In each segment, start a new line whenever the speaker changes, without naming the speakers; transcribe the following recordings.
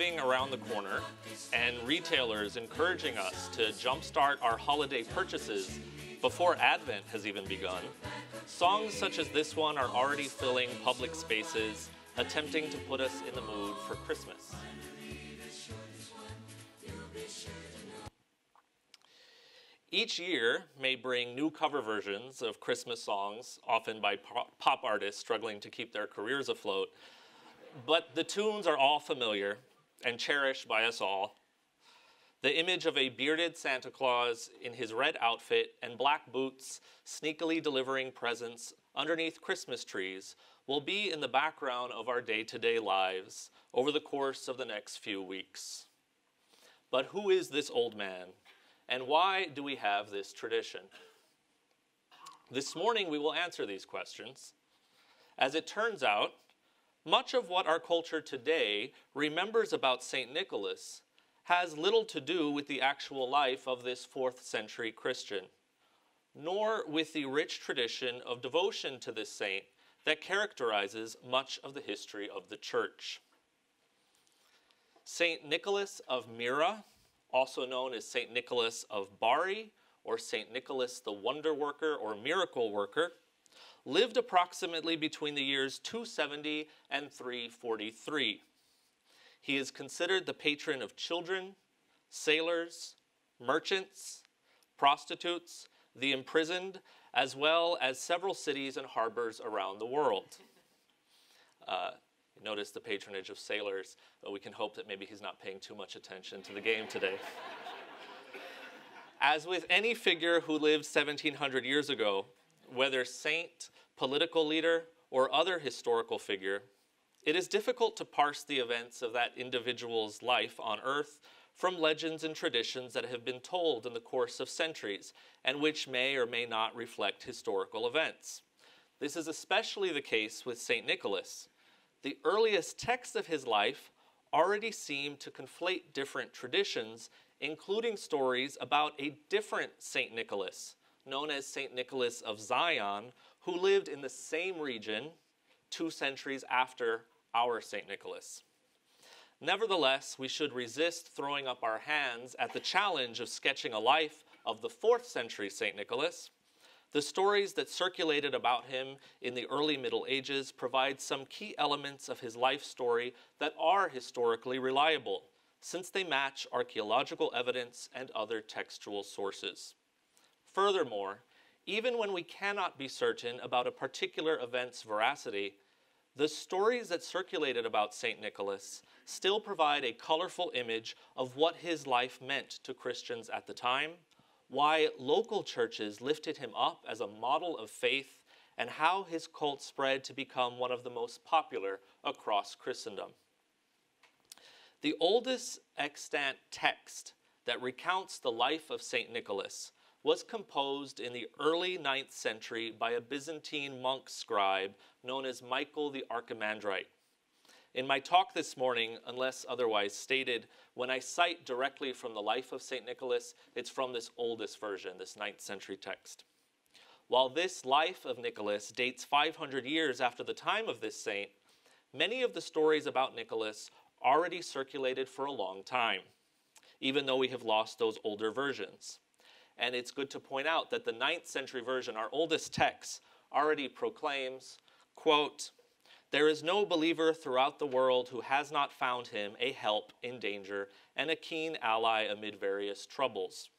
Around the corner and retailers encouraging us to jumpstart our holiday purchases before Advent has even begun, songs such as this one are already filling public spaces, attempting to put us in the mood for Christmas. Each year may bring new cover versions of Christmas songs, often by pop artists struggling to keep their careers afloat. But the tunes are all familiar and cherished by us all. The image of a bearded Santa Claus in his red outfit and black boots, sneakily delivering presents underneath Christmas trees, will be in the background of our day to day lives over the course of the next few weeks. But who is this old man? And why do we have this tradition? This morning we will answer these questions. As it turns out, much of what our culture today remembers about St. Nicholas has little to do with the actual life of this fourth century Christian, nor with the rich tradition of devotion to this saint that characterizes much of the history of the church. St. Nicholas of Myra, also known as St. Nicholas of Bari or St. Nicholas the Wonder Worker or Miracle Worker, lived approximately between the years 270 and 343. He is considered the patron of children, sailors, merchants, prostitutes, the imprisoned, as well as several cities and harbors around the world. Uh, notice the patronage of sailors, but we can hope that maybe he's not paying too much attention to the game today. As with any figure who lived 1700 years ago, whether saint, political leader, or other historical figure, it is difficult to parse the events of that individual's life on earth from legends and traditions that have been told in the course of centuries and which may or may not reflect historical events. This is especially the case with St. Nicholas. The earliest texts of his life already seem to conflate different traditions, including stories about a different St. Nicholas, known as St. Nicholas of Zion, who lived in the same region two centuries after our St. Nicholas. Nevertheless, we should resist throwing up our hands at the challenge of sketching a life of the fourth century St. Nicholas. The stories that circulated about him in the early Middle Ages provide some key elements of his life story that are historically reliable, since they match archaeological evidence and other textual sources. Furthermore, even when we cannot be certain about a particular event's veracity, the stories that circulated about St. Nicholas still provide a colorful image of what his life meant to Christians at the time, why local churches lifted him up as a model of faith, and how his cult spread to become one of the most popular across Christendom. The oldest extant text that recounts the life of St. Nicholas was composed in the early 9th century by a Byzantine monk scribe known as Michael the Archimandrite. In my talk this morning, unless otherwise stated, when I cite directly from the life of St. Nicholas, it's from this oldest version, this 9th century text. While this life of Nicholas dates 500 years after the time of this saint, many of the stories about Nicholas already circulated for a long time, even though we have lost those older versions. And it's good to point out that the 9th century version, our oldest text, already proclaims, quote, there is no believer throughout the world who has not found him a help in danger and a keen ally amid various troubles.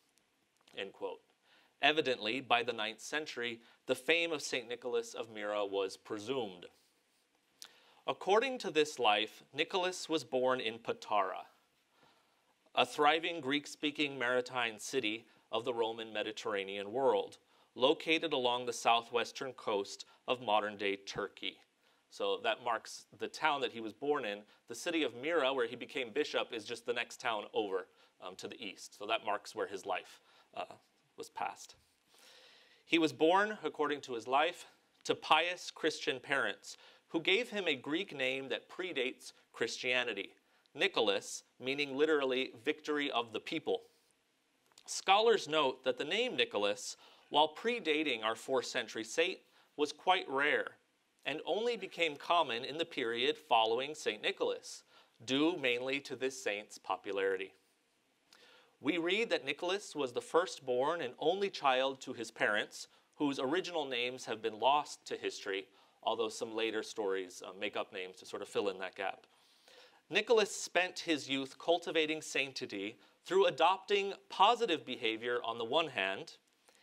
End quote. Evidently, by the 9th century, the fame of St. Nicholas of Myra was presumed. According to this life, Nicholas was born in Patara, a thriving Greek speaking maritime city of the Roman Mediterranean world, located along the southwestern coast of modern day Turkey. So that marks the town that he was born in. The city of Myra, where he became bishop, is just the next town over um, to the east. So that marks where his life uh, was passed. He was born, according to his life, to pious Christian parents who gave him a Greek name that predates Christianity, Nicholas, meaning literally victory of the people. Scholars note that the name Nicholas, while predating our 4th century saint, was quite rare and only became common in the period following St. Nicholas, due mainly to this saint's popularity. We read that Nicholas was the firstborn and only child to his parents, whose original names have been lost to history, although some later stories uh, make up names to sort of fill in that gap. Nicholas spent his youth cultivating sanctity through adopting positive behavior on the one hand.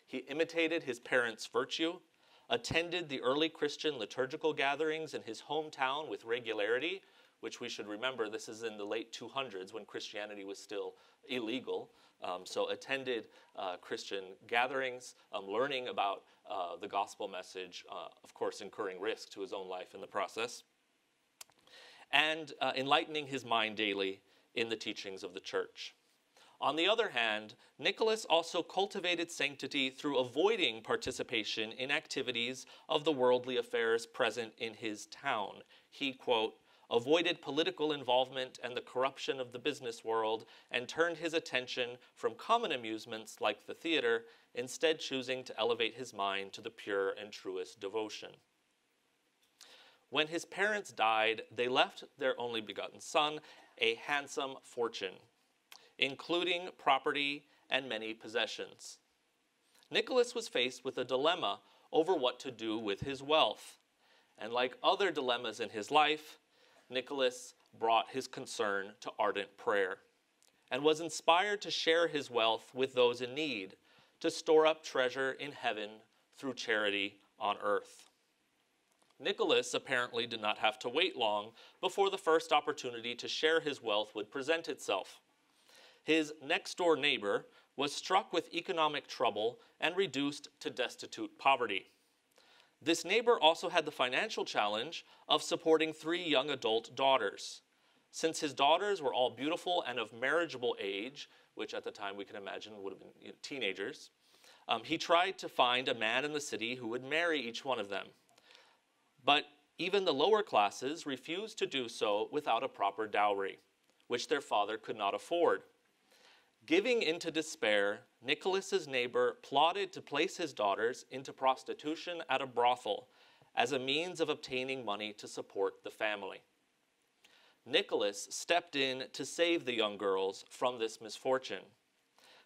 He imitated his parents' virtue, attended the early Christian liturgical gatherings in his hometown with regularity, which we should remember this is in the late 200s when Christianity was still illegal. Um, so attended uh, Christian gatherings, um, learning about uh, the gospel message, uh, of course, incurring risk to his own life in the process, and uh, enlightening his mind daily in the teachings of the church. On the other hand, Nicholas also cultivated sanctity through avoiding participation in activities of the worldly affairs present in his town. He, quote, avoided political involvement and the corruption of the business world, and turned his attention from common amusements like the theater, instead choosing to elevate his mind to the pure and truest devotion. When his parents died, they left their only begotten son a handsome fortune, including property and many possessions. Nicholas was faced with a dilemma over what to do with his wealth. And like other dilemmas in his life, Nicholas brought his concern to ardent prayer and was inspired to share his wealth with those in need, to store up treasure in heaven through charity on earth. Nicholas apparently did not have to wait long before the first opportunity to share his wealth would present itself. His next door neighbor was struck with economic trouble and reduced to destitute poverty. This neighbor also had the financial challenge of supporting three young adult daughters. Since his daughters were all beautiful and of marriageable age, which at the time we can imagine would have been you know, teenagers, um, he tried to find a man in the city who would marry each one of them. But even the lower classes refused to do so without a proper dowry, which their father could not afford. Giving into despair, Nicholas's neighbor plotted to place his daughters into prostitution at a brothel as a means of obtaining money to support the family. Nicholas stepped in to save the young girls from this misfortune.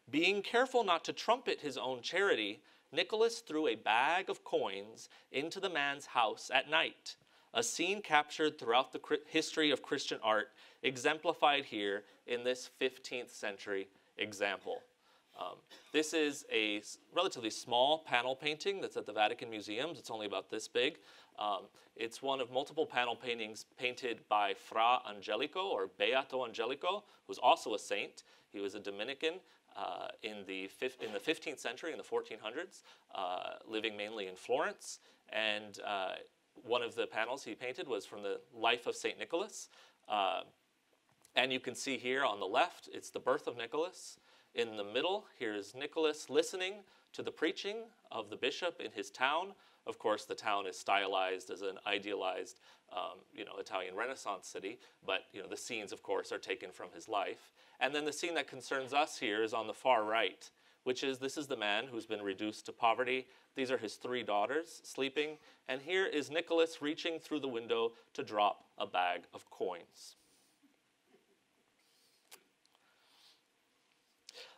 Being careful not to trumpet his own charity, Nicholas threw a bag of coins into the man's house at night, a scene captured throughout the history of Christian art, exemplified here in this 15th century example. Um, this is a relatively small panel painting that's at the Vatican Museums. It's only about this big. Um, it's one of multiple panel paintings painted by Fra Angelico or Beato Angelico, who's also a saint. He was a Dominican uh, in, the in the 15th century, in the 1400s, uh, living mainly in Florence. And uh, one of the panels he painted was from the life of St. Nicholas. And you can see here on the left, it's the birth of Nicholas. In the middle, here's Nicholas listening to the preaching of the bishop in his town. Of course, the town is stylized as an idealized, um, you know, Italian Renaissance city, but you know, the scenes, of course, are taken from his life. And then the scene that concerns us here is on the far right, which is this is the man who's been reduced to poverty. These are his three daughters sleeping, and here is Nicholas reaching through the window to drop a bag of coins.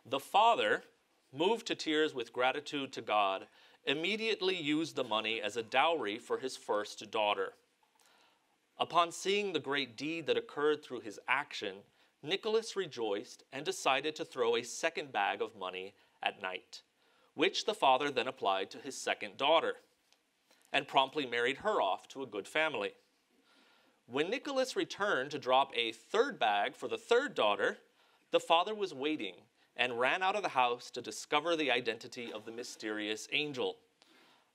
The father, moved to tears with gratitude to God, immediately used the money as a dowry for his first daughter. Upon seeing the great deed that occurred through his action, Nicholas rejoiced and decided to throw a second bag of money at night, which the father then applied to his second daughter, and promptly married her off to a good family. When Nicholas returned to drop a third bag for the third daughter, the father was waiting and ran out of the house to discover the identity of the mysterious angel.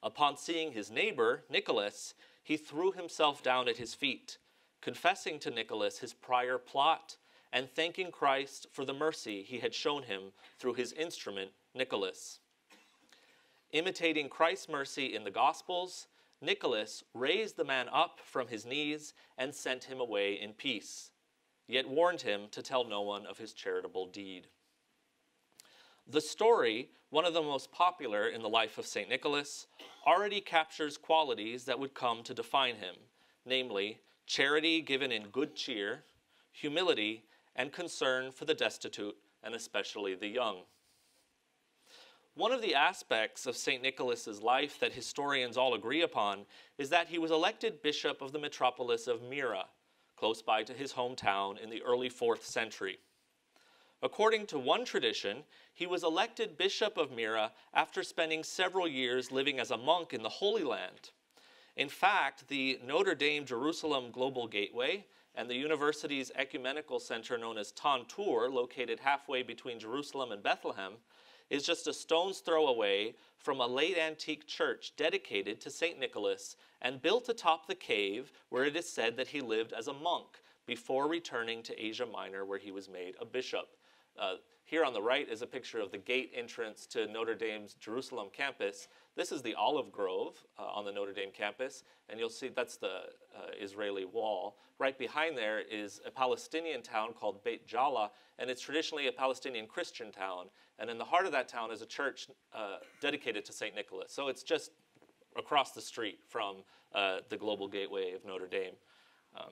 Upon seeing his neighbor, Nicholas, he threw himself down at his feet, confessing to Nicholas his prior plot and thanking Christ for the mercy he had shown him through his instrument, Nicholas. Imitating Christ's mercy in the Gospels, Nicholas raised the man up from his knees and sent him away in peace, yet warned him to tell no one of his charitable deed. The story, one of the most popular in the life of St. Nicholas, already captures qualities that would come to define him, namely, charity given in good cheer, humility, and concern for the destitute and especially the young. One of the aspects of St. Nicholas's life that historians all agree upon is that he was elected bishop of the metropolis of Myra, close by to his hometown in the early 4th century. According to one tradition, he was elected bishop of Myra after spending several years living as a monk in the Holy Land. In fact, the Notre Dame Jerusalem Global Gateway and the university's ecumenical center known as Tantur, located halfway between Jerusalem and Bethlehem, is just a stone's throw away from a late antique church dedicated to St. Nicholas and built atop the cave where it is said that he lived as a monk before returning to Asia Minor, where he was made a bishop. Uh, here on the right is a picture of the gate entrance to Notre Dame's Jerusalem campus. This is the olive grove uh, on the Notre Dame campus, and you'll see that's the uh, Israeli wall. Right behind there is a Palestinian town called Beit Jala, and it's traditionally a Palestinian Christian town. And in the heart of that town is a church uh, dedicated to St. Nicholas. So it's just across the street from uh, the Global Gateway of Notre Dame. Um,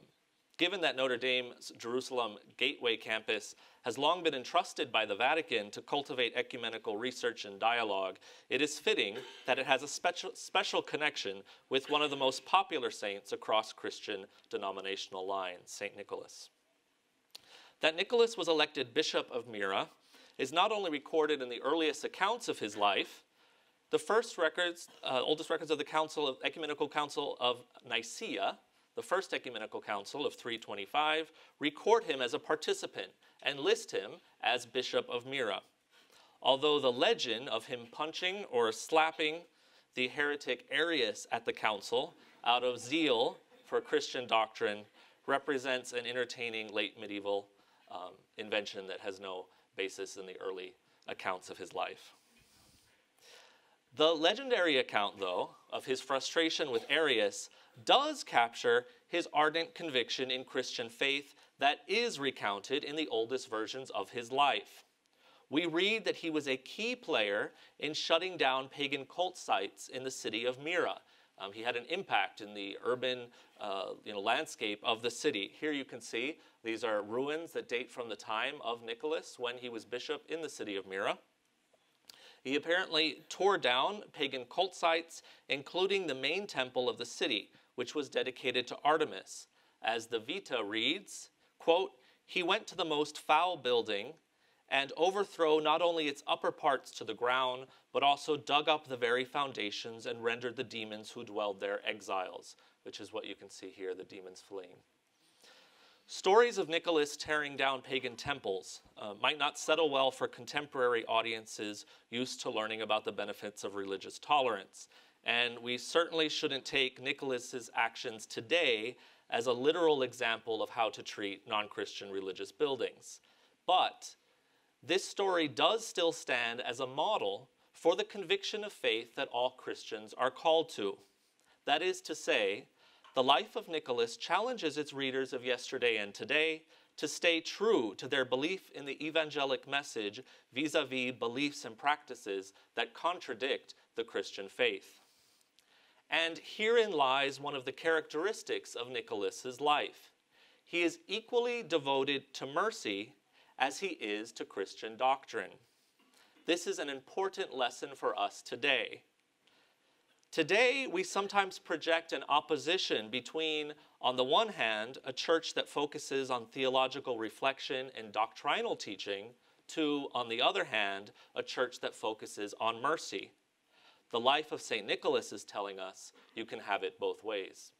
Given that Notre Dame's Jerusalem Gateway campus has long been entrusted by the Vatican to cultivate ecumenical research and dialogue, it is fitting that it has a special, special connection with one of the most popular saints across Christian denominational lines, St. Nicholas. That Nicholas was elected Bishop of Myra is not only recorded in the earliest accounts of his life, the first records, uh, oldest records of the Council of Ecumenical Council of Nicaea, the First Ecumenical Council of 325, record him as a participant and list him as Bishop of Myra. Although the legend of him punching or slapping the heretic Arius at the council out of zeal for Christian doctrine represents an entertaining late medieval um, invention that has no basis in the early accounts of his life. The legendary account, though, of his frustration with Arius does capture his ardent conviction in Christian faith that is recounted in the oldest versions of his life. We read that he was a key player in shutting down pagan cult sites in the city of Myra. Um, he had an impact in the urban uh, you know, landscape of the city. Here you can see these are ruins that date from the time of Nicholas when he was bishop in the city of Myra. He apparently tore down pagan cult sites, including the main temple of the city, which was dedicated to Artemis. As the Vita reads, quote, he went to the most foul building and overthrow not only its upper parts to the ground, but also dug up the very foundations and rendered the demons who dwelled there exiles, which is what you can see here, the demons fleeing. Stories of Nicholas tearing down pagan temples uh, might not settle well for contemporary audiences used to learning about the benefits of religious tolerance. And we certainly shouldn't take Nicholas's actions today as a literal example of how to treat non Christian religious buildings. But this story does still stand as a model for the conviction of faith that all Christians are called to. That is to say, the life of Nicholas challenges its readers of yesterday and today to stay true to their belief in the evangelic message vis a vis beliefs and practices that contradict the Christian faith. And herein lies one of the characteristics of Nicholas's life. He is equally devoted to mercy as he is to Christian doctrine. This is an important lesson for us today. Today, we sometimes project an opposition between, on the one hand, a church that focuses on theological reflection and doctrinal teaching, to, on the other hand, a church that focuses on mercy. The life of St. Nicholas is telling us you can have it both ways.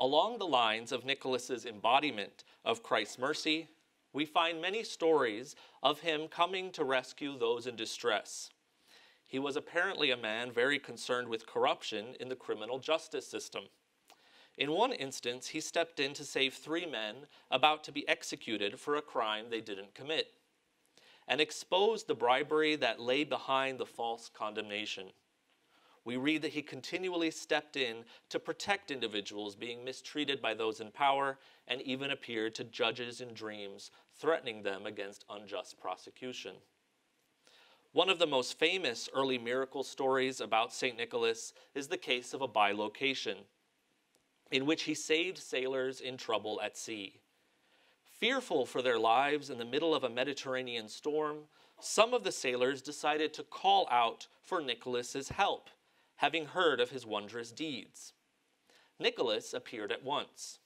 Along the lines of Nicholas's embodiment of Christ's mercy, we find many stories of him coming to rescue those in distress. He was apparently a man very concerned with corruption in the criminal justice system. In one instance, he stepped in to save three men about to be executed for a crime they didn't commit and exposed the bribery that lay behind the false condemnation. we read that he continually stepped in to protect individuals being mistreated by those in power and even appeared to judges in dreams, threatening them against unjust prosecution. One of the most famous early miracle stories about St. Nicholas is the case of a bilocation, in which he saved sailors in trouble at sea. Fearful for their lives in the middle of a Mediterranean storm, some of the sailors decided to call out for Nicholas's help having heard of his wondrous deeds. Nicholas appeared at once.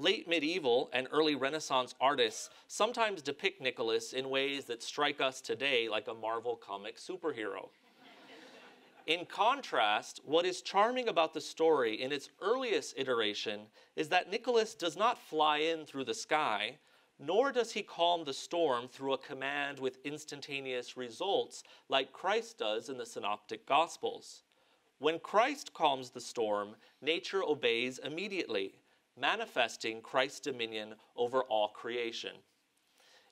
Late medieval and early Renaissance artists sometimes depict Nicholas in ways that strike us today like a Marvel comic superhero. In contrast, what is charming about the story in its earliest iteration is that Nicholas does not fly in through the sky, nor does he calm the storm through a command with instantaneous results like Christ does in the Synoptic Gospels. When Christ calms the storm, nature obeys immediately, manifesting Christ's dominion over all creation.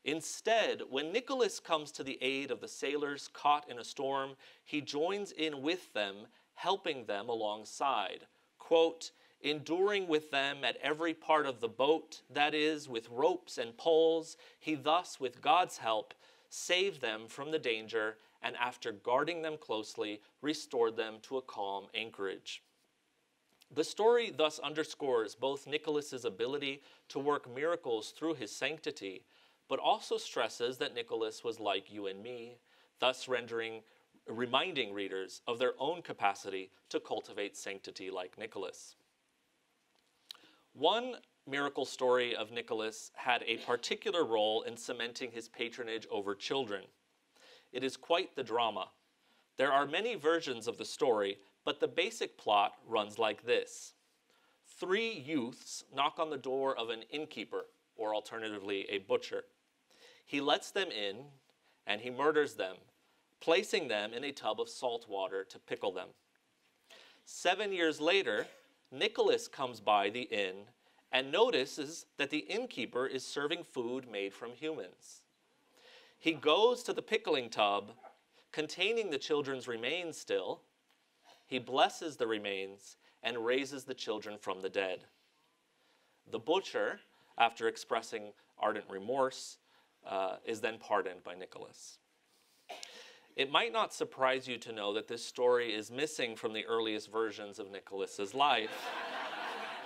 Instead, when Nicholas comes to the aid of the sailors caught in a storm, he joins in with them, helping them alongside. Quote, enduring with them at every part of the boat, that is, with ropes and poles, he thus, with God's help, saved them from the danger and after guarding them closely, restored them to a calm anchorage. The story thus underscores both Nicholas's ability to work miracles through his sanctity, but also stresses that Nicholas was like you and me, thus rendering reminding readers of their own capacity to cultivate sanctity like Nicholas. One miracle story of Nicholas had a particular role in cementing his patronage over children. It is quite the drama. There are many versions of the story, but the basic plot runs like this Three youths knock on the door of an innkeeper, or alternatively, a butcher. He lets them in and he murders them, placing them in a tub of salt water to pickle them. Seven years later, Nicholas comes by the inn and notices that the innkeeper is serving food made from humans. He goes to the pickling tub containing the children's remains still. He blesses the remains and raises the children from the dead. The butcher, after expressing ardent remorse, uh, is then pardoned by Nicholas. It might not surprise you to know that this story is missing from the earliest versions of Nicholas's life.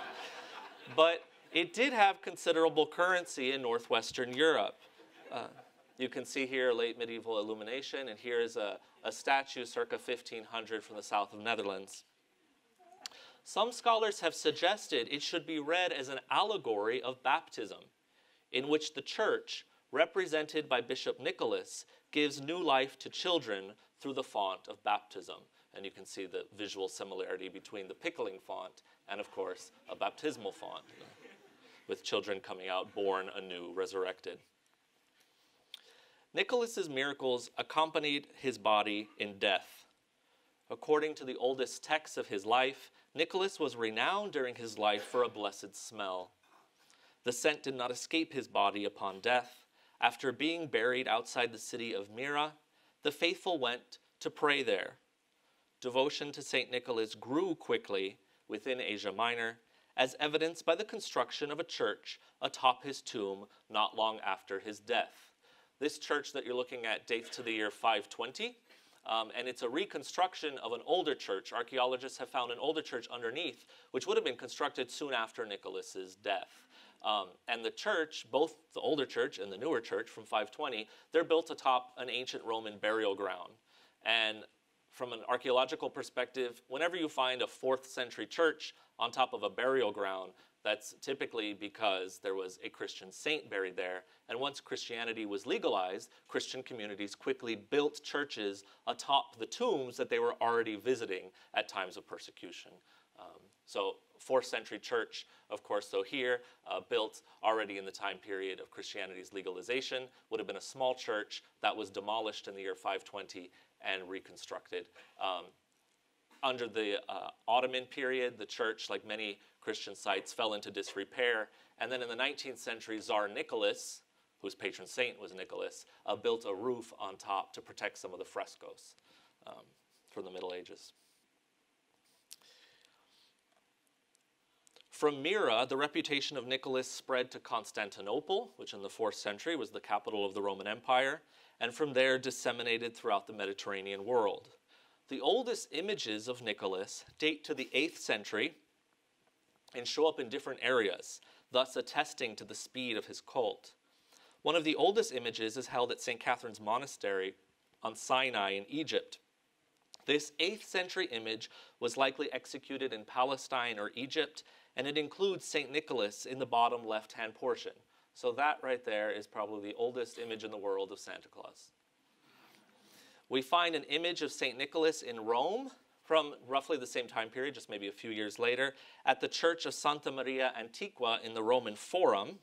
but it did have considerable currency in northwestern Europe. Uh, you can see here late medieval illumination, and here is a, a statue circa 1500 from the south of Netherlands. Some scholars have suggested it should be read as an allegory of baptism, in which the church, represented by Bishop Nicholas, gives new life to children through the font of baptism. And you can see the visual similarity between the pickling font and, of course, a baptismal font, with children coming out born anew, resurrected. Nicholas's miracles accompanied his body in death. According to the oldest texts of his life, Nicholas was renowned during his life for a blessed smell. The scent did not escape his body upon death, after being buried outside the city of Myra, the faithful went to pray there. Devotion to St. Nicholas grew quickly within Asia Minor, as evidenced by the construction of a church atop his tomb not long after his death. This church that you're looking at dates to the year 520, um, and it's a reconstruction of an older church. Archaeologists have found an older church underneath, which would have been constructed soon after Nicholas's death. Um, and the church, both the older church and the newer church from 520, they're built atop an ancient Roman burial ground. And from an archaeological perspective, whenever you find a fourth century church on top of a burial ground, that's typically because there was a Christian saint buried there. And once Christianity was legalized, Christian communities quickly built churches atop the tombs that they were already visiting at times of persecution. Um, so fourth century church, of course, so here, uh, built already in the time period of Christianity's legalization, would have been a small church that was demolished in the year 520 and reconstructed. Um, under the uh, Ottoman period, the church, like many Christian sites, fell into disrepair. And then in the 19th century, Tsar Nicholas, whose patron saint was Nicholas, uh, built a roof on top to protect some of the frescoes. Um, from the Middle Ages. From Myra, the reputation of Nicholas spread to Constantinople, which in the 4th century was the capital of the Roman Empire, and from there disseminated throughout the Mediterranean world. The oldest images of Nicholas date to the 8th century and show up in different areas, thus attesting to the speed of his cult. One of the oldest images is held at St. Catherine's Monastery on Sinai in Egypt. This 8th century image was likely executed in Palestine or Egypt, and it includes St. Nicholas in the bottom left hand portion. So, that right there is probably the oldest image in the world of Santa Claus. We find an image of St. Nicholas in Rome from roughly the same time period, just maybe a few years later, at the Church of Santa Maria Antiqua in the Roman Forum.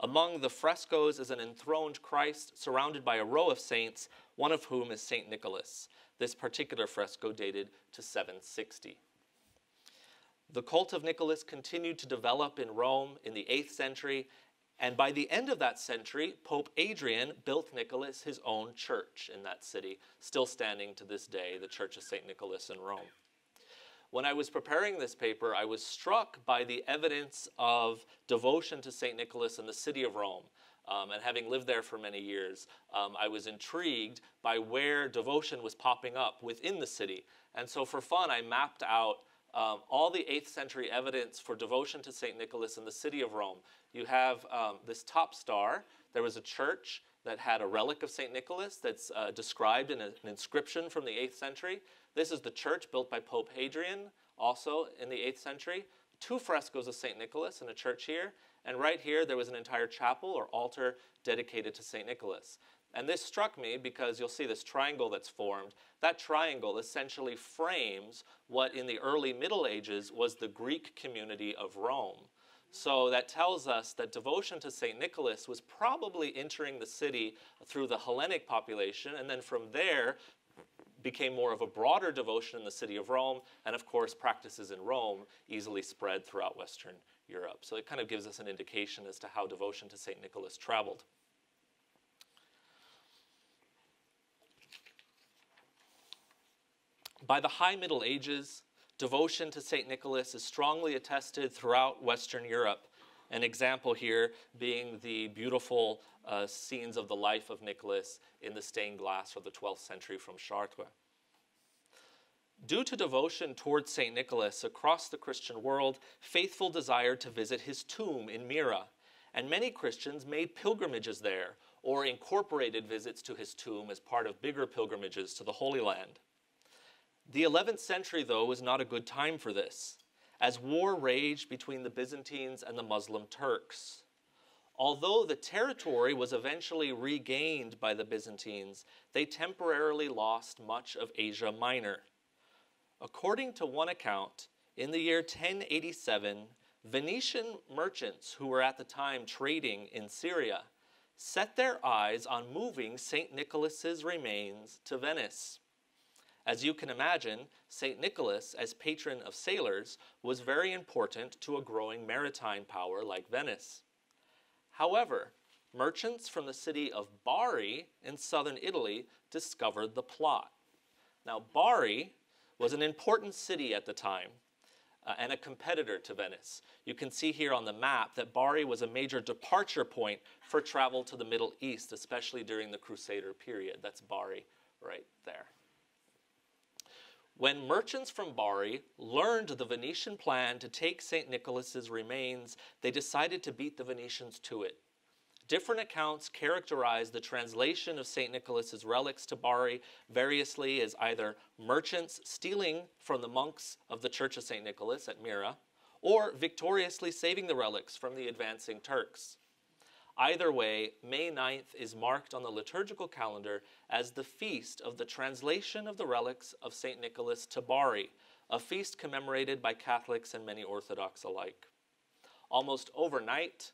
Among the frescoes is an enthroned Christ surrounded by a row of saints, one of whom is St. Nicholas. This particular fresco dated to 760. The cult of Nicholas continued to develop in Rome in the 8th century, and by the end of that century, Pope Adrian built Nicholas his own church in that city, still standing to this day, the Church of St. Nicholas in Rome. When I was preparing this paper, I was struck by the evidence of devotion to St. Nicholas in the city of Rome. Um, and having lived there for many years, um, I was intrigued by where devotion was popping up within the city. And so, for fun, I mapped out um, all the 8th century evidence for devotion to St. Nicholas in the city of Rome. You have um, this top star. There was a church that had a relic of St. Nicholas that's uh, described in a, an inscription from the 8th century. This is the church built by Pope Hadrian, also in the 8th century. Two frescoes of St. Nicholas in a church here. And right here, there was an entire chapel or altar dedicated to St. Nicholas. And this struck me because you'll see this triangle that's formed. That triangle essentially frames what in the early Middle Ages was the Greek community of Rome. So that tells us that devotion to St. Nicholas was probably entering the city through the Hellenic population, and then from there became more of a broader devotion in the city of Rome, and of course, practices in Rome easily spread throughout Western Europe. So it kind of gives us an indication as to how devotion to St. Nicholas traveled. By the High Middle Ages, devotion to St. Nicholas is strongly attested throughout Western Europe. An example here being the beautiful uh, scenes of the life of Nicholas in the stained glass of the 12th century from Chartres. Due to devotion towards St. Nicholas across the Christian world, faithful desired to visit his tomb in Myra, and many Christians made pilgrimages there or incorporated visits to his tomb as part of bigger pilgrimages to the Holy Land. The 11th century, though, was not a good time for this, as war raged between the Byzantines and the Muslim Turks. Although the territory was eventually regained by the Byzantines, they temporarily lost much of Asia Minor. According to one account, in the year 1087, Venetian merchants who were at the time trading in Syria set their eyes on moving St. Nicholas's remains to Venice. As you can imagine, St. Nicholas, as patron of sailors, was very important to a growing maritime power like Venice. However, merchants from the city of Bari in southern Italy discovered the plot. Now, Bari was an important city at the time uh, and a competitor to Venice. You can see here on the map that Bari was a major departure point for travel to the Middle East, especially during the Crusader period. That's Bari right there. When merchants from Bari learned the Venetian plan to take St. Nicholas's remains, they decided to beat the Venetians to it. Different accounts characterize the translation of St. Nicholas's relics to Bari variously as either merchants stealing from the monks of the Church of St. Nicholas at Myra, or victoriously saving the relics from the advancing Turks. Either way, May 9th is marked on the liturgical calendar as the feast of the translation of the relics of St. Nicholas to Bari, a feast commemorated by Catholics and many Orthodox alike. Almost overnight,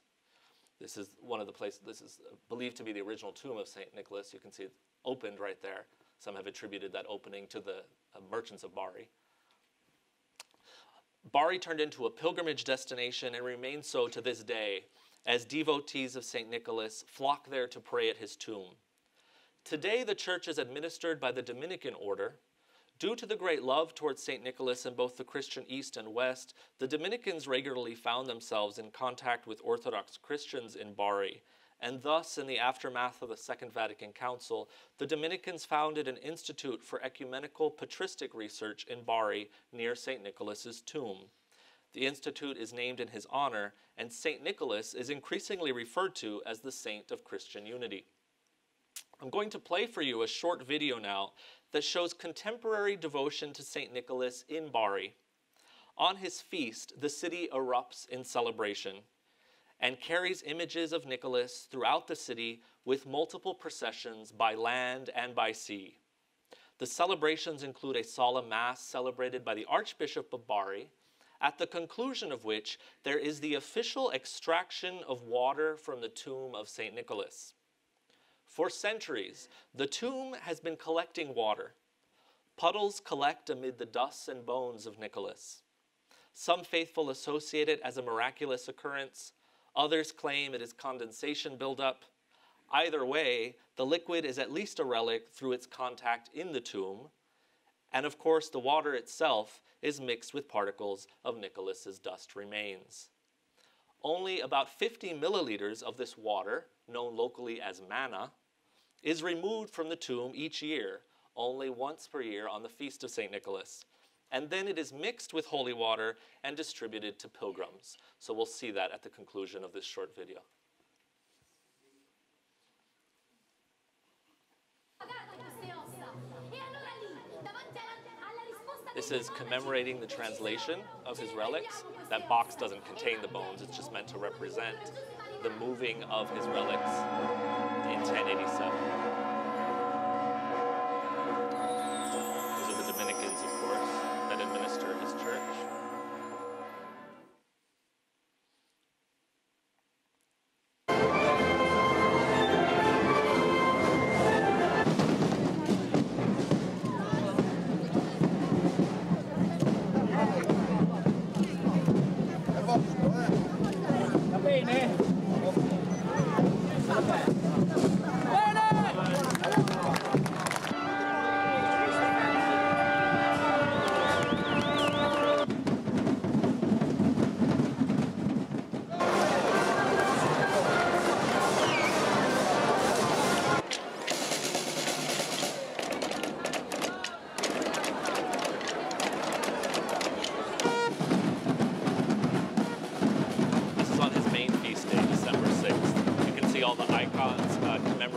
this is one of the places, this is believed to be the original tomb of St. Nicholas. You can see it opened right there. Some have attributed that opening to the uh, merchants of Bari. Bari turned into a pilgrimage destination and remains so to this day as devotees of St. Nicholas flock there to pray at his tomb. Today, the church is administered by the Dominican order. Due to the great love towards St. Nicholas in both the Christian East and West, the Dominicans regularly found themselves in contact with Orthodox Christians in Bari, and thus, in the aftermath of the Second Vatican Council, the Dominicans founded an institute for ecumenical patristic research in Bari near St. Nicholas's tomb. The institute is named in his honor, and St. Nicholas is increasingly referred to as the saint of Christian unity. I'm going to play for you a short video now that shows contemporary devotion to St. Nicholas in Bari. On his feast, the city erupts in celebration and carries images of Nicholas throughout the city with multiple processions by land and by sea. The celebrations include a solemn mass celebrated by the Archbishop of Bari, at the conclusion of which there is the official extraction of water from the tomb of St. Nicholas. For centuries, the tomb has been collecting water. Puddles collect amid the dust and bones of Nicholas. Some faithful associate it as a miraculous occurrence, Others claim it is condensation buildup. Either way, the liquid is at least a relic through its contact in the tomb. And of course, the water itself is mixed with particles of Nicholas's dust remains. Only about 50 milliliters of this water, known locally as manna, is removed from the tomb each year, only once per year on the feast of St. Nicholas and then it is mixed with holy water and distributed to pilgrims. So we'll see that at the conclusion of this short video. This is commemorating the translation of his relics. That box doesn't contain the bones, it's just meant to represent the moving of his relics in 1087.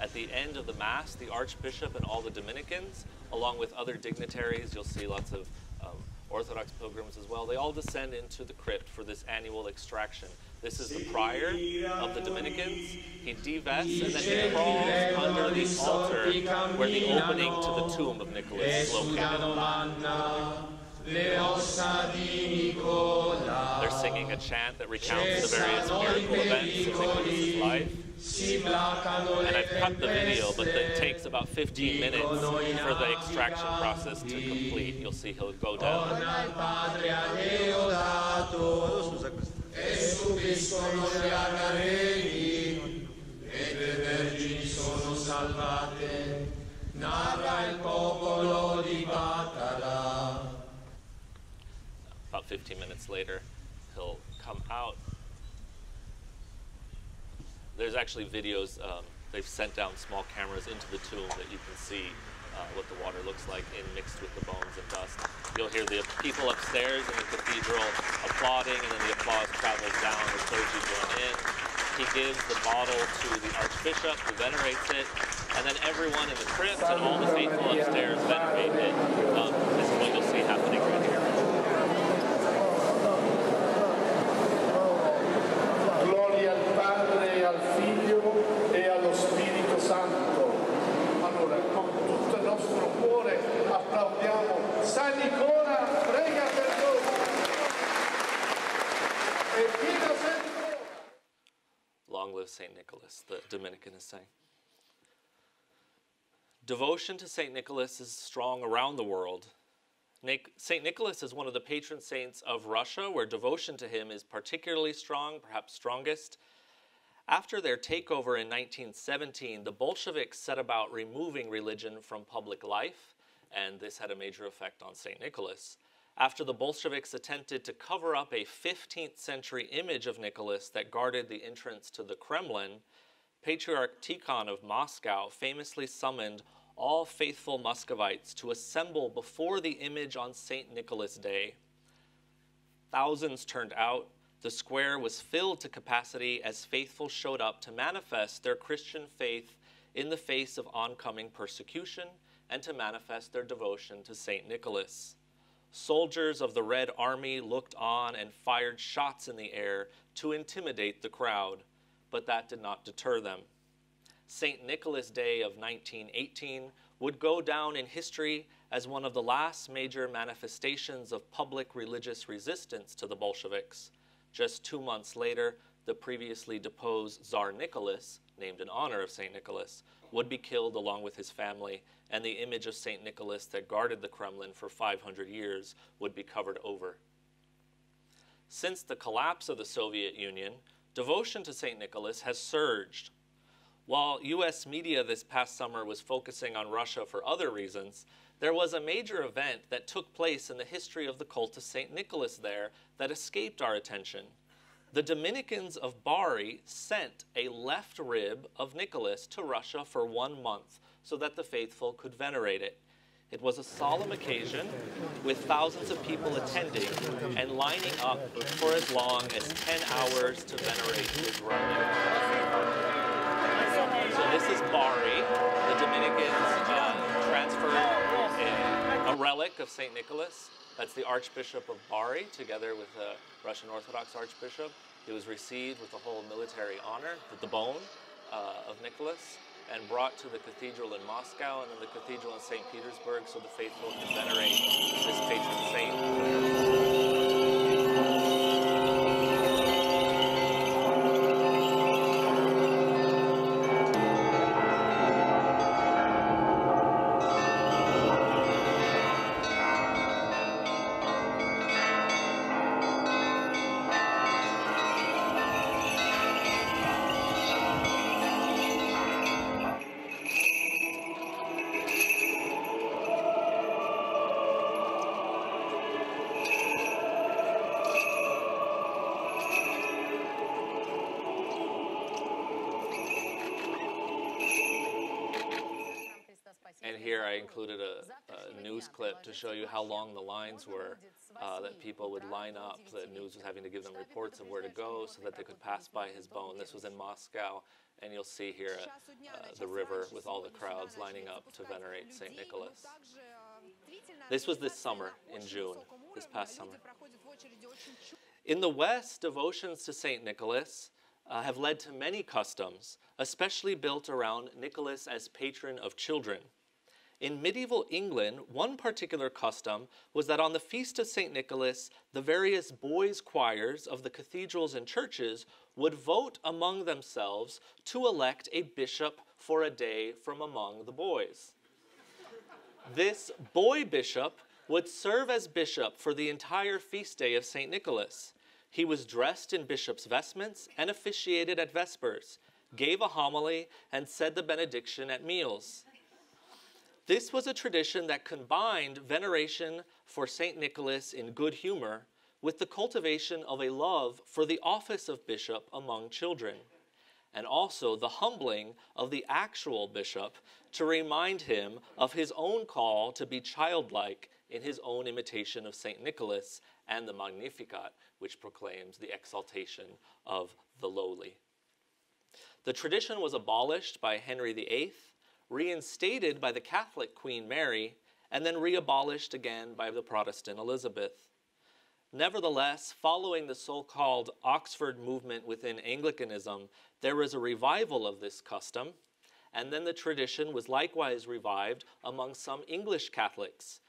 At the end of the Mass, the Archbishop and all the Dominicans, along with other dignitaries, you'll see lots of um, Orthodox pilgrims as well, they all descend into the crypt for this annual extraction. This is the prior of the Dominicans. He divests and then he crawls under the altar where the opening to the tomb of Nicholas is located. They're singing a chant that recounts the various miracle events of Nicholas' life. And I've cut the video, but it takes about 15 minutes for the extraction process to complete. You'll see he'll go down. About 15 minutes later, he'll come out. There's actually videos, um, they've sent down small cameras into the tomb that you can see uh, what the water looks like in mixed with the bones and dust. You'll hear the people upstairs in the cathedral applauding, and then the applause travels down, the clergy join in. He gives the bottle to the archbishop, who venerates it, and then everyone in the crypt and all the faithful upstairs venerate it. Um, this is what you'll see happening right here.
San Nicola prega per noi. E chi lo
live St. Nicholas, the Dominican is saying. Devotion to St. Nicholas is strong around the world. St. Nicholas is one of the patron saints of Russia, where devotion to him is particularly strong, perhaps strongest. After their takeover in 1917, the Bolsheviks set about removing religion from public life, and this had a major effect on St. Nicholas. After the Bolsheviks attempted to cover up a 15th century image of Nicholas that guarded the entrance to the Kremlin, Patriarch Tikhon of Moscow famously summoned all faithful Muscovites to assemble before the image on St. Nicholas Day. Thousands turned out. The square was filled to capacity as faithful showed up to manifest their Christian faith in the face of oncoming persecution and to manifest their devotion to St. Nicholas. Soldiers of the Red Army looked on and fired shots in the air to intimidate the crowd, but that did not deter them. St. Nicholas Day of 1918 would go down in history as one of the last major manifestations of public religious resistance to the Bolsheviks. Just two months later, the previously deposed Tsar Nicholas, named in honor of St. Nicholas, would be killed along with his family, and the image of St. Nicholas that guarded the Kremlin for 500 years would be covered over. Since the collapse of the Soviet Union, devotion to St. Nicholas has surged while US media this past summer was focusing on Russia for other reasons, there was a major event that took place in the history of the cult of St. Nicholas there that escaped our attention. The Dominicans of Bari sent a left rib of Nicholas to Russia for one month so that the faithful could venerate it. It was a solemn occasion with thousands of people attending and lining up for as long as 10 hours to venerate his relic. So this is Bari. The Dominicans uh, transferred a, a, relic of St. Nicholas. That's the Archbishop of Bari, together with the Russian Orthodox Archbishop. He was received with the whole military honor, the bone uh, of Nicholas, and brought to the cathedral in Moscow and then the cathedral in St. Petersburg so the faithful can venerate this patron saint. Included a, a, news clip to show you how long the lines were uh, that people would line up. The news was having to give them reports of where to go so that they could pass by his bone. This was in Moscow, and you'll see here uh, the river with all the crowds lining up to venerate St. Nicholas. This was this summer in June, this past summer. In the West, devotions to St. Nicholas uh, have led to many customs, especially built around Nicholas as patron of children. In medieval England, one particular custom was that on the feast of St. Nicholas, the various boys' choirs of the cathedrals and churches would vote among themselves to elect a bishop for a day from among the boys. this boy bishop would serve as bishop for the entire feast day of St. Nicholas. He was dressed in bishop's vestments and officiated at Vespers, gave a homily, and said the benediction at meals. This was a tradition that combined veneration for St. Nicholas in good humor with the cultivation of a love for the office of bishop among children, and also the humbling of the actual bishop to remind him of his own call to be childlike in his own imitation of St. Nicholas and the Magnificat, which proclaims the exaltation of the lowly. The tradition was abolished by Henry VIII reinstated by the Catholic Queen Mary, and then reabolished again by the Protestant Elizabeth. Nevertheless, following the so called Oxford movement within Anglicanism, there was a revival of this custom, and then the tradition was likewise revived among some English Catholics.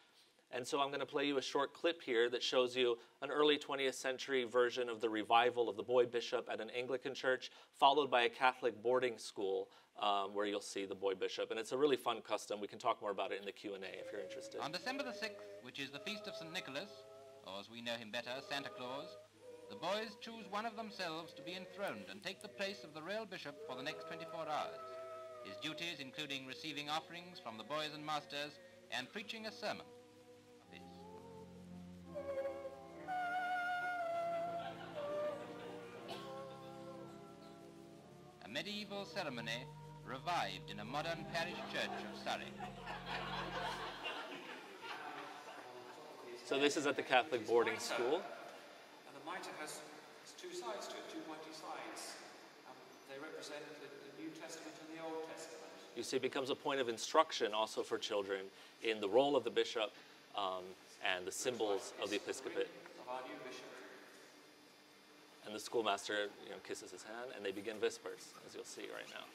And so I'm going to play you a short clip here that shows you an early 20th century version of the revival of the boy bishop at an Anglican church, followed by a Catholic boarding school um, where you'll see the boy bishop. And it's a really fun custom. We can talk more about it in the Q&A if you're interested.
On December the 6th, which is the feast of St. Nicholas, or as we know him better, Santa Claus, the boys choose one of themselves to be enthroned and take the place of the real bishop for the next 24 hours. His duties including receiving offerings from the boys and masters and preaching a sermon. A medieval ceremony revived in a modern parish church of Surrey.
So this is at the Catholic boarding school.
And the mitre has, has two sides to it, two pointy sides. Um, they represent the, the New Testament and the Old Testament.
You see, it becomes a point of instruction also for children in the role of the bishop um, and the symbols of the episcopate.
Of our new bishop.
And the schoolmaster you know, kisses his hand, and they begin Vespers, as you'll see right now.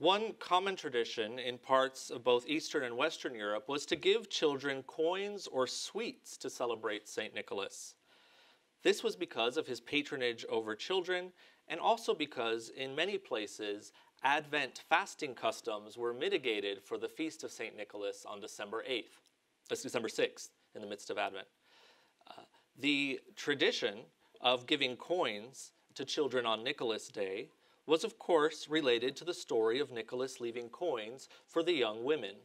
One common tradition in parts of both Eastern and Western Europe was to give children coins or sweets to celebrate St. Nicholas. This was because of his patronage over children, and also because in many places, Advent fasting customs were mitigated for the feast of St. Nicholas on December 8th, that's December 6th, in the midst of Advent. Uh, the tradition of giving coins to children on Nicholas Day was, of course, related to the story of Nicholas leaving coins for the young women.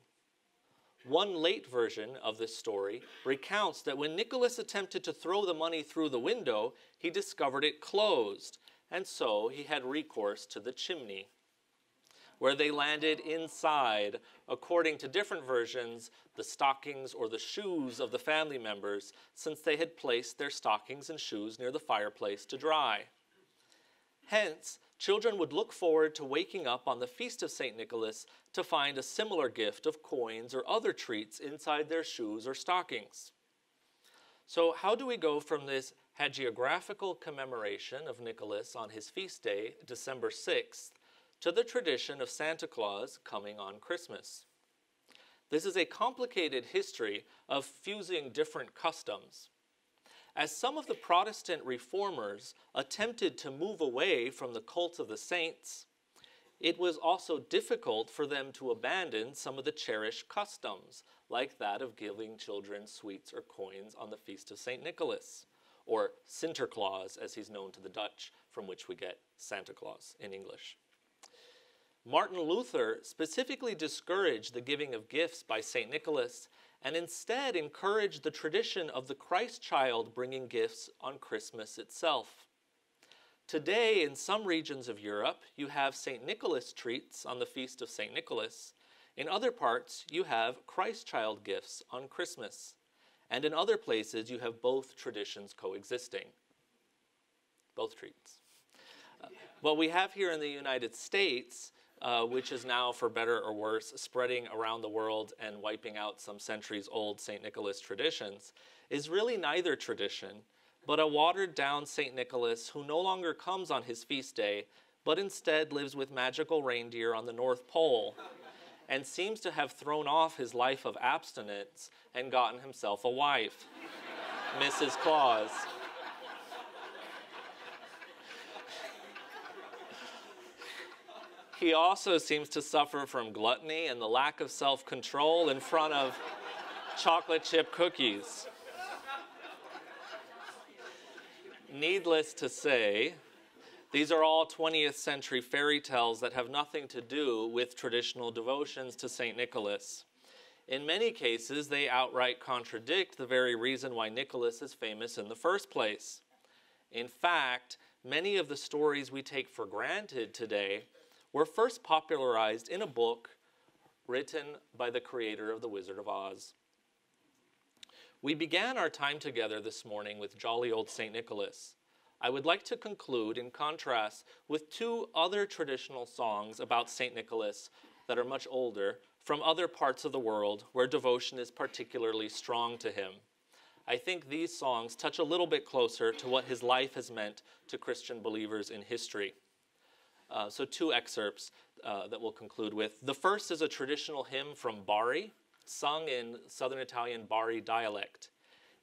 One late version of this story recounts that when Nicholas attempted to throw the money through the window, he discovered it closed, and so he had recourse to the chimney, where they landed inside, according to different versions, the stockings or the shoes of the family members, since they had placed their stockings and shoes near the fireplace to dry. Hence, children would look forward to waking up on the feast of St. Nicholas to find a similar gift of coins or other treats inside their shoes or stockings. So, how do we go from this hagiographical commemoration of Nicholas on his feast day, December 6th, to the tradition of Santa Claus coming on Christmas? This is a complicated history of fusing different customs. As some of the Protestant reformers attempted to move away from the cult of the saints, it was also difficult for them to abandon some of the cherished customs, like that of giving children sweets or coins on the feast of St. Nicholas, or Sinterklaas, as he's known to the Dutch, from which we get Santa Claus in English. Martin Luther specifically discouraged the giving of gifts by St. Nicholas and instead encouraged the tradition of the Christ child bringing gifts on Christmas itself. Today, in some regions of Europe, you have St. Nicholas treats on the feast of St. Nicholas. In other parts, you have Christ child gifts on Christmas. And in other places, you have both traditions coexisting. Both treats. Uh, what we have here in the United States uh, which is now, for better or worse, spreading around the world and wiping out some centuries old St. Nicholas traditions, is really neither tradition, but a watered down St. Nicholas who no longer comes on his feast day, but instead lives with magical reindeer on the North Pole and seems to have thrown off his life of abstinence and gotten himself a wife, Mrs. Claus. He also seems to suffer from gluttony and the lack of self control in front of chocolate chip cookies. Needless to say, these are all 20th century fairy tales that have nothing to do with traditional devotions to St. Nicholas. In many cases, they outright contradict the very reason why Nicholas is famous in the first place. In fact,
many of the stories we take for granted today were first popularized in a book written by the creator of The Wizard of Oz. We began our time together this morning with jolly old St. Nicholas. I would like to conclude in contrast with two other traditional songs about St. Nicholas that are much older from other parts of the world where devotion is particularly strong to him. I think these songs touch a little bit closer to what his life has meant to Christian believers in history. Uh, so, two excerpts uh, that we'll conclude with. The first is a traditional hymn from Bari, sung in southern Italian Bari dialect.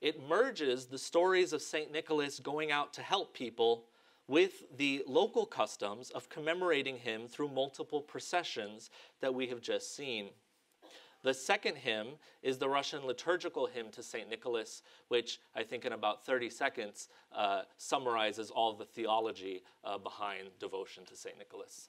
It merges the stories of St. Nicholas going out to help people with the local customs of commemorating him through multiple processions that we have just seen. The second hymn is the Russian liturgical hymn to St. Nicholas, which I think in about 30 seconds uh, summarizes all the theology uh, behind devotion to St. Nicholas.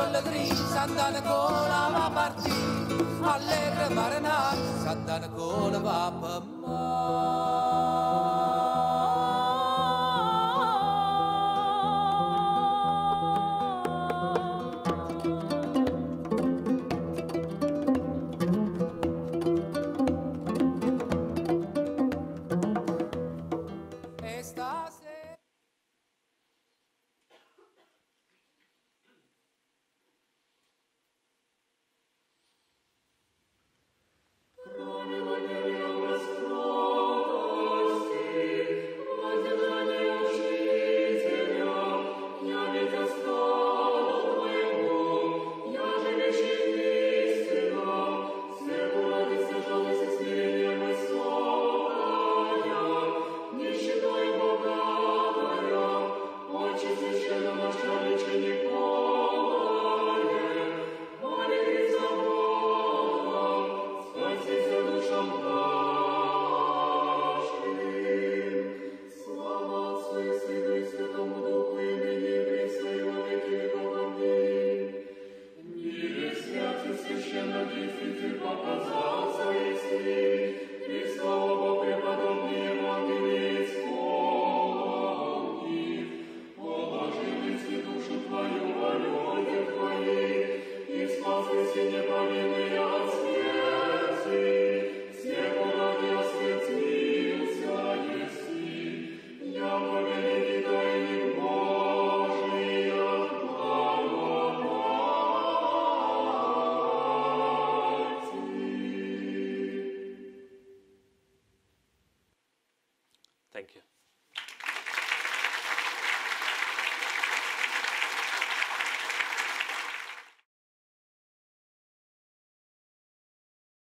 Col grigi Sant'Anna Cola va a partire, allegra marinata, Sant'Anna Cola va
a partire.